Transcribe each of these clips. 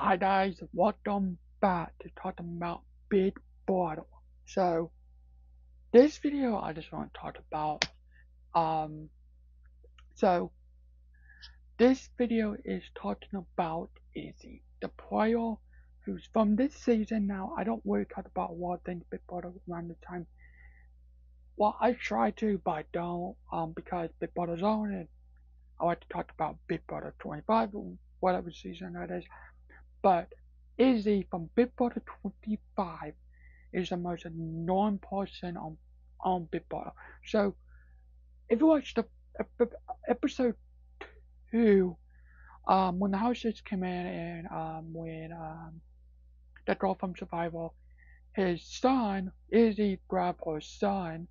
Hi guys, welcome back to talking about Big Brother. So, this video I just want to talk about, um, so, this video is talking about Izzy, the player who's from this season now. I don't really talk about a lot of things Big Brother around the time. Well, I try to, but I don't, um, because Big Brother's on and I like to talk about Big Brother 25, whatever season that is. But Izzy from Big Brother 25 is the most annoying person on on Big Brother. So if you watch the episode two, um, when the houses came in and um, when um, the girl from Survivor, his son, Izzy grabbed her son,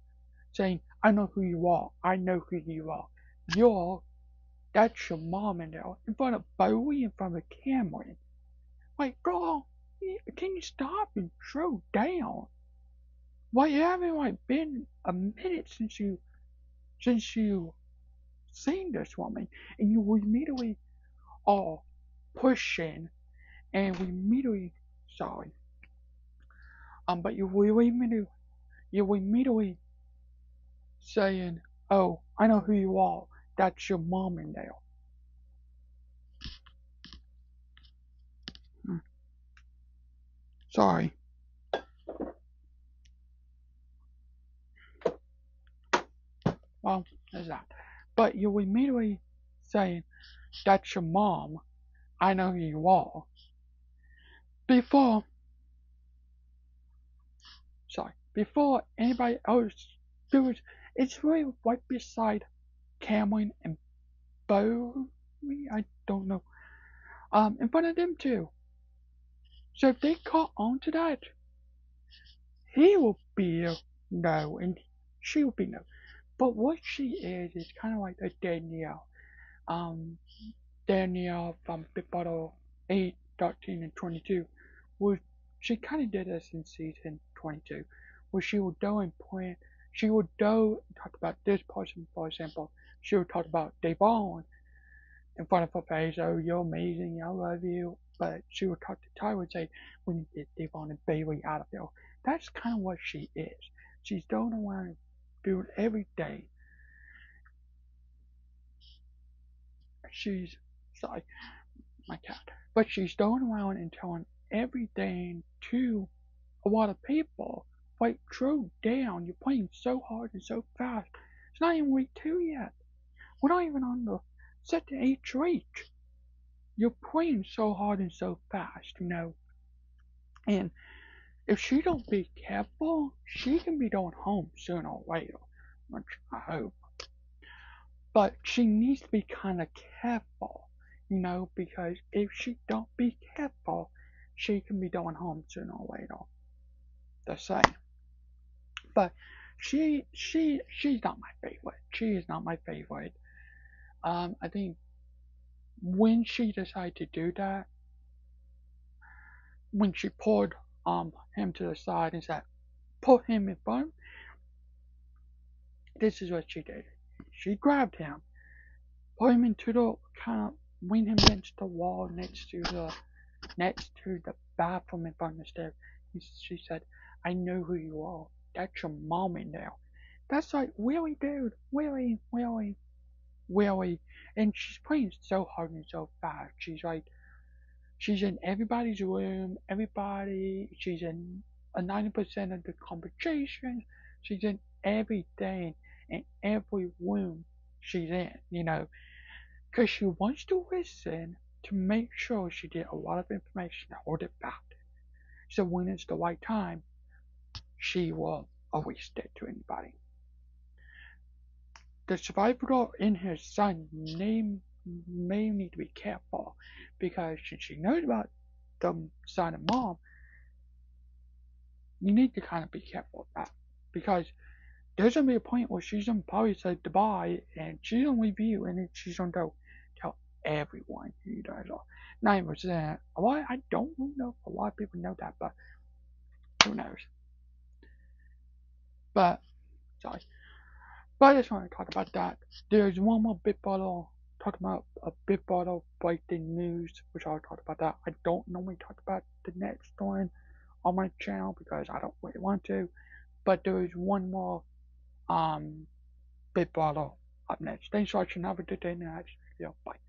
saying, I know who you are. I know who you are. You're, that's your mom in there, in front of Bowie, in front of Cameron. Like, girl, can you stop and slow down? Why you haven't like been a minute since you since you seen this woman and you were immediately all pushing and we immediately sorry. Um but you we immediately you were immediately saying, Oh, I know who you are. That's your mom in there. Sorry. Well, there's that. But you immediately saying, that's your mom. I know who you are. Before, sorry, before anybody else does, it's really right beside Cameron and Bowie. I don't know. Um, in front of them too. So if they caught on to that, he will be a no, and she will be no. But what she is is kind of like a Daniele. Um, Daniele from Big Brother 8, 13, and 22. Was she kind of did this in season 22, where she would go and point, she would go and talk about this person, for example. She would talk about Devon in front of her face. Oh, you're amazing. I love you but she would talk to Ty and say, we need to get Devon and Bayleigh out of there. That's kind of what she is. She's going around doing every day. She's, sorry, my cat. But she's going around and telling everything to a lot of people. Like, slow down. You're playing so hard and so fast. It's not even week two yet. We're not even on the second H reach you're playing so hard and so fast, you know. And if she don't be careful, she can be going home sooner or later, which I hope. But she needs to be kind of careful, you know, because if she don't be careful, she can be going home sooner or later. The same. But she she she's not my favorite. She is not my favorite. Um, I think when she decided to do that, when she pulled um him to the side and said, "Put him in front," this is what she did. She grabbed him, put him into the kind of lean him against the wall next to the next to the bathroom in front of the stairs. She said, "I know who you are. That's your mom in there." That's like, really, dude, really, really, really, eh, and she's playing so hard and so fast. She's like, she's in everybody's room, everybody, she's in a 90% of the conversations, she's in everything, in every room she's in, you know, because she wants to listen to make sure she get a lot of information to hold it. So when it's the right time, she will always stick to anybody. The survivor and his son may, may need to be careful because since she knows about the son and mom, you need to kind of be careful of that because there's gonna be a point where she's gonna probably say goodbye and she's gonna leave you and then she's gonna go tell everyone who you guys are. Nine percent. Well, I don't know if a lot of people know that, but who knows? But sorry. But I just want to talk about that. There's one more bit bottle talking about a big bottle breaking news, which I'll talk about that. I don't normally talk about the next one on my channel because I don't really want to, but there is one more um big bottle up next. Thanks for watching. Have a good day in the next video. Bye.